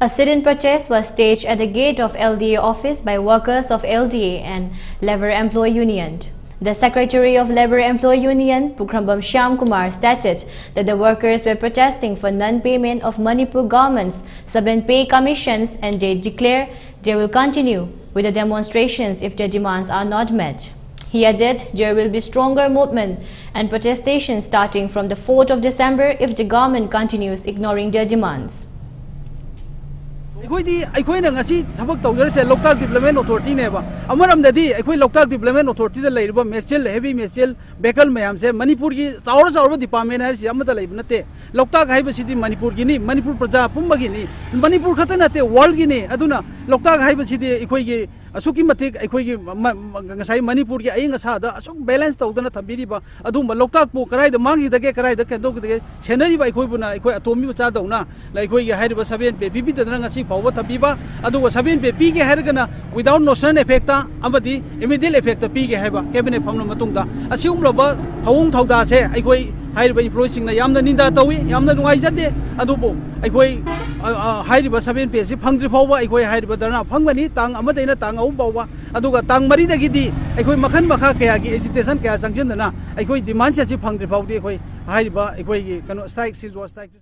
A sit-in protest was staged at the gate of LDA office by workers of LDA and Labor Employee Union. The Secretary of Labor Employee Union, Pukrambam Shyam Kumar, stated that the workers were protesting for non-payment of Manipur government's sub pay commissions and they declare they will continue with the demonstrations if their demands are not met. He added there will be stronger movement and protestation starting from the 4th of December if the government continues ignoring their demands. ꯑꯩꯈꯣꯏꯗꯤ ꯑꯩꯈꯣꯏꯅ ꯉꯁꯤ ꯊꯕꯛ ꯇꯧꯖꯔꯤꯁꯦ Loktak development ꯑꯣꯊꯣꯔꯤꯇꯤꯅꯦꯕ ꯑꯃꯔꯣꯝꯗꯗꯤ ꯑꯩꯈꯣꯏ Loktak development ꯑꯣꯊꯣꯔꯤꯇꯤꯗ ꯂꯩꯔꯤꯕ ꯃꯦꯆꯦꯜ heavy ꯃꯦꯆꯦꯜ ꯚꯦꯀꯜ ꯃꯌꯥꯝꯁꯦ ꯃꯅꯤꯄꯨꯔꯒꯤ ꯆꯥꯎꯔ ꯆꯥꯎꯔꯕ ꯗꯤꯄꯥꯔꯠꯃꯦꯟ ꯍꯥꯏꯔꯤꯁꯤ ꯑꯃꯠꯇ ꯂꯩꯕ ꯅꯠꯇꯦ ꯂꯣꯛꯇꯥꯛ ꯍꯥꯏꯕꯁꯤꯗꯤ ꯃꯅꯤꯄꯨꯔꯒꯤꯅꯤ ꯃꯅꯤꯄꯨꯔ ꯄ꯭ꯔꯖꯥ ꯄꯨꯝꯕꯒꯤꯅꯤ ꯃꯅꯤꯄꯨꯔ ꯈꯛꯇ ꯅꯠꯇꯦ ꯋꯥꯔꯜꯒꯤꯅꯤ ꯑꯗꯨꯅ ꯂꯣꯛꯇꯥꯛ ꯍꯥꯏꯕꯁꯤꯗꯤ ꯑꯩꯈꯣꯏꯒꯤ ꯑꯁꯨꯛꯀꯤ ꯃꯇꯤꯛ ꯑꯩꯈꯣꯏꯒꯤ ꯉꯁꯥꯏ ꯃꯅꯤꯄꯨꯔꯒꯤ ꯑꯏꯪ ꯑꯁꯥꯗ ꯑꯁꯨꯛ ꯕꯦꯂꯦꯟꯁ ꯇꯧꯗꯅ ꯊꯝꯕꯤꯔꯤꯕ ꯑꯗꯨꯝꯕ ꯂꯣꯛꯇꯥꯛꯄꯨ ꯀꯗꯥꯏꯗ ꯃꯥꯡꯈꯤꯗꯒꯦ ꯀꯗꯥꯏꯗ ꯀꯩꯗꯧꯈꯤꯗꯒꯦ ꯁꯦꯟꯅꯔꯤꯕ ꯑꯩꯈꯣꯏꯕꯨꯅ ꯑꯩꯈꯣꯏ ꯑꯇꯣꯝꯕꯤ ꯃꯆꯥꯗꯧꯅ ꯑꯩꯈꯣꯏꯒꯤ ꯍꯥꯏꯔꯤꯕ ꯁꯕꯦꯟ ꯄꯦ ꯄꯤꯕꯤꯗꯅ ꯉꯁꯤ ꯐꯥꯎꯕ ꯊꯝꯕꯤꯕ ꯑꯗꯨꯒ ꯁꯕꯦꯟ ꯄꯦ ꯄꯤꯒꯦ ꯍꯥꯏꯔꯒꯅ ꯋꯤꯗꯥꯎꯠ ꯅꯣꯁꯅꯦꯜ ꯑꯦꯐꯦꯛꯇ ꯑꯃꯗꯤ ꯏꯃꯤꯗꯤꯌꯦꯠ ꯑꯦꯐꯦꯛꯇ ꯄꯤꯒꯦ ꯍꯥꯏꯕ ꯀꯦꯕꯤꯅꯦꯠ ꯐꯝꯂ ꯃꯇꯨꯡꯗ ꯑꯁꯤꯒꯨꯝꯂꯕ ꯊꯧꯑꯣꯡ ꯊꯧꯗꯥꯁꯦ ꯑꯩꯈꯣꯏ ꯍꯥꯏꯔꯤꯕ ꯏꯝꯄ꯭ꯂꯣꯏꯁꯤꯡꯅ ꯌꯥꯝꯅ ꯅꯤꯟꯗꯥ ꯇꯧꯏ ꯌꯥꯝꯅ ꯅꯨꯡꯉꯥꯏꯖꯗꯦ ꯑꯗꯨꯕꯨ ꯑꯩꯈꯣꯏ ꯍꯥꯏꯔꯤꯕ ꯁꯕꯦꯟ ꯄꯦꯁꯤ ꯐꯪꯗ꯭ꯔꯤ ꯐꯥꯎꯕ ꯑꯩꯈꯣꯏ ꯍꯥꯏꯔꯤꯕ ꯙꯔꯅꯥ ꯐꯪꯒꯅꯤ ꯇꯥꯡ ꯑꯃꯗꯩꯅ ꯇꯥꯡ ꯑꯍꯨꯝ ꯐꯥꯎꯕ ꯑꯗꯨꯒ ꯇꯥꯡ ꯃꯔꯤꯗꯒꯤꯗꯤ ꯑꯩꯈꯣꯏ ꯃꯈꯜ ꯃꯈꯥ ꯀꯌꯥꯒꯤ ꯑꯦꯖꯤꯇꯦꯁꯟ ꯀꯌꯥ ꯆꯪꯁꯤꯟꯗꯅ ꯑꯩꯈꯣꯏ ꯗꯤꯃꯥꯟꯁꯦ ꯑꯁꯤ ꯐꯪꯗ꯭ꯔꯤ ꯐꯥꯎꯗꯤ ꯑꯩꯈꯣꯏ ꯍꯥꯏꯔꯤꯕ ꯑꯩꯈꯣꯏꯒꯤ ꯀꯩꯅꯣ ꯁ꯭ꯇ꯭ꯔꯥꯏꯛ ꯁꯤꯖꯣ ꯁ꯭ꯇ꯭ꯔꯥꯏꯛꯁꯤ